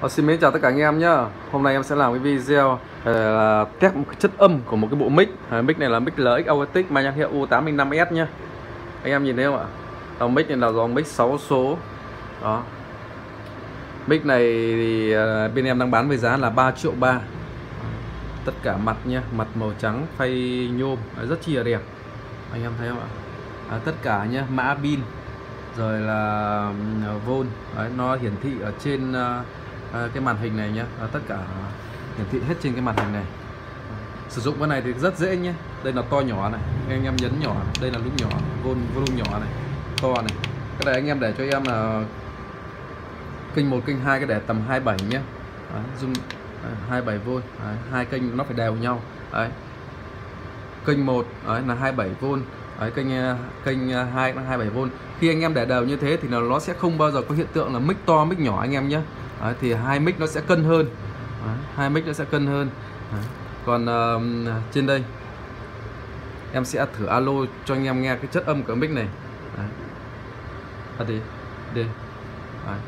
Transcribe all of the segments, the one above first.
Ờ, xin mến chào tất cả anh em nhá. Hôm nay em sẽ làm cái video ờ, là test một cái chất âm của một cái bộ mic. À, Mic này là mic LX acoustic mang nhãn hiệu U805S nhá. Anh em nhìn thấy không ạ? Dòng mic này là dòng mic 6 số. Đó. Mic này thì ờ, bên em đang bán với giá là 3 triệu 3 Tất cả mặt nha Mặt màu trắng phay nhôm Rất chi là đẹp. Anh em thấy không ạ? À, Tất cả nhá Mã pin rồi là uh, volt. Đấy, nó hiển thị ở trên uh, Ờ, cái màn hình này nhé ờ, tất cả hiển thị hết trên cái màn hình này. Sử dụng cái này thì rất dễ nhé đây là to nhỏ này anh em nhấn nhỏ này. đây là lúc nhỏ vol volume nhỏ này to này. Cái này anh em để cho em là kênh một kênh hai cái để tầm 27 nhé Đấy, zoom 27V Đấy, hai kênh nó phải đều nhau. Đấy. kênh 1 Đấy, là 27V Đấy, kênh ờ, kênh 2 là 27V khi anh em để đều như thế thì nó sẽ không bao giờ có hiện tượng là mic to mic nhỏ anh em nhé Đấy, thì hai mic nó sẽ cân hơn Đấy, hai mic nó sẽ cân hơn Đấy. còn uh, trên đây em sẽ thử alo cho anh em nghe cái chất âm của mic này Đấy. À, đi đi Đấy.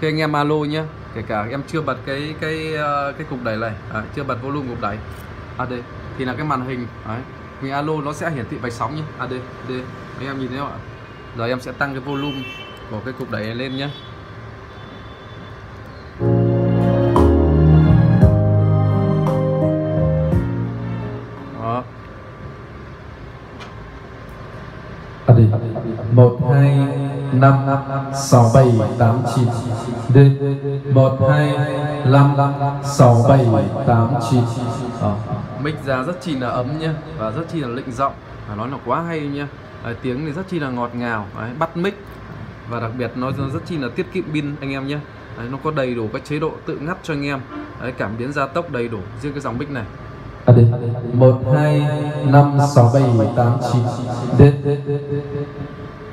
khi anh em alo nhé kể cả em chưa bật cái cái ờ, cái cục đẩy này à, chưa bật volume cục đẩy à đây thì là cái màn hình Đấy. mình alo nó sẽ hiển thị vạch sóng nhé à đây đây anh em nhìn thấy không ạ giờ em sẽ tăng cái volume của cái cục đẩy này lên nhé một hai năm sáu bảy tám chín. D một hai năm sáu bảy tám chín. Ờ. Mic ra rất chi là ấm nhá và rất chi là lịnh giọng. Và nói là quá hay nhá. À, tiếng thì rất chi là ngọt ngào Đấy, bắt mic. Và đặc biệt nó rất chi là tiết kiệm pin anh em nhé Đấy, nó có đầy đủ các chế độ tự ngắt cho anh em. Đấy, cảm biến gia tốc đầy đủ. Riêng cái dòng mic này. À đi. một hai năm sáu bảy tám chín D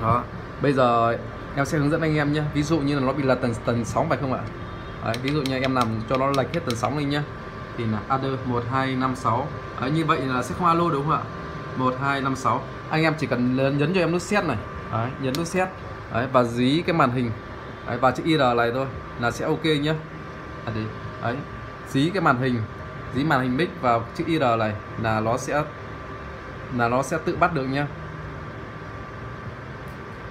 đó bây giờ em sẽ hướng dẫn anh em nhé. Ví dụ như là nó bị là tầng tầng sóng phải không ạ? Đấy, ví dụ như em làm cho nó lệch hết tầng sóng lên nhá thì là adder một hai năm sáu. Như vậy là sẽ không alo đúng không ạ? Một hai năm sáu. Anh em chỉ cần nhấn cho em nút set này. Đấy, nhấn nút set. Đấy, và dí cái màn hình. Đấy, vào chữ IR này thôi là sẽ ok nhá à, đấy. Đấy, dí cái màn hình dí màn hình mic vào chữ IR này là nó sẽ, là nó sẽ tự bắt được nhá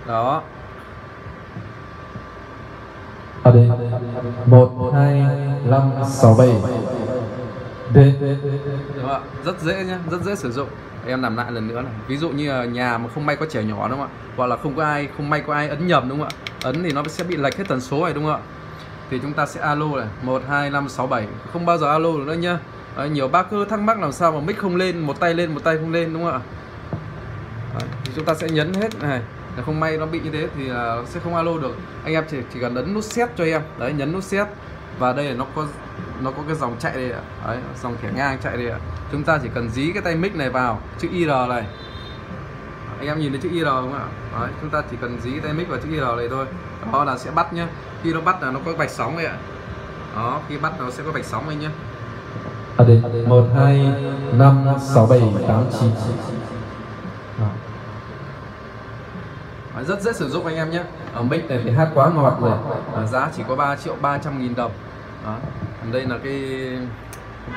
đó. À đi. một hai năm sáu bảy D rất dễ nhá, rất dễ sử dụng. Em làm lại lần nữa này. Ví dụ như nhà mà không may có trẻ nhỏ đúng không ạ? Hoặc là không có ai, không may có ai ấn nhầm đúng không ạ? Ấn thì nó sẽ bị lệch hết tần số này đúng không ạ? Thì chúng ta sẽ alo này một hai năm sáu bảy. Không bao giờ alo nữa nhá. Đấy, nhiều bác cứ thắc mắc làm sao mà mic không lên một tay lên một tay không lên đúng không ạ? Đấy, thì chúng ta sẽ nhấn hết này. Là không may nó bị như thế thì uh, sẽ không alo được. Anh em chỉ chỉ cần ấn nút set cho em. Đấy nhấn nút set. Và đây là nó có nó có cái dòng chạy đây ạ. Đấy, dòng thẻ ngang chạy đây ạ. Chúng ta chỉ cần dí cái tay mic này vào chữ IR này anh em nhìn thấy chữ IR không ạ? Đấy, chúng ta chỉ cần dí tay mic vào chữ IR này thôi. Đó là sẽ bắt nhá. Khi nó bắt là nó có vạch sóng đây ạ. Đó khi bắt nó sẽ có vạch sóng đây nhá. À một hai năm sáu bảy tám chín. Rất dễ sử dụng anh em nhé ở mic này thì hát quá ngọt rồi. À, giá chỉ có 3 triệu 300 nghìn đồng. Đó. Đây là cái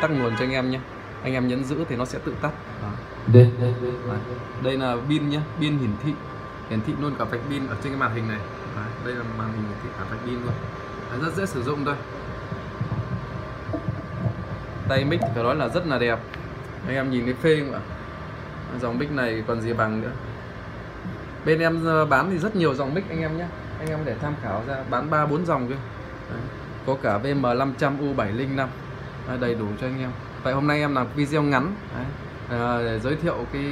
tắt nguồn cho anh em nhé anh em nhấn giữ thì nó sẽ tự tắt. Đó. D Đấy. đây là pin nhé pin hiển thị. Hiển thị luôn cả vạch pin ở trên cái màn hình này. Đấy. đây là màn hình hiển thị cả vạch pin luôn. Rất dễ sử dụng thôi. Tay mic thì phải nói là rất là đẹp. Anh em nhìn cái phê không ạ? Dòng mic này còn gì bằng nữa. Bên em ờ, bán thì rất nhiều dòng mic anh em nhé anh em để tham khảo ra bán ba bốn dòng cơ. Đấy. có cả VM500 U705 Đấy, đầy đủ cho anh em vậy hôm nay em làm video ngắn. Đấy. À, để giới thiệu cái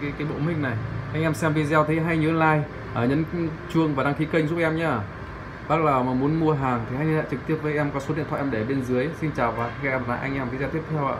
cái cái bộ mic này. Anh em xem video thấy hay nhớ like à, nhấn chuông và đăng ký kênh giúp em nhá. Bác nào mà muốn mua hàng thì hãy liên hệ trực tiếp với em qua số điện thoại em để bên dưới. Xin chào và hẹn gặp lại anh em video tiếp theo ạ.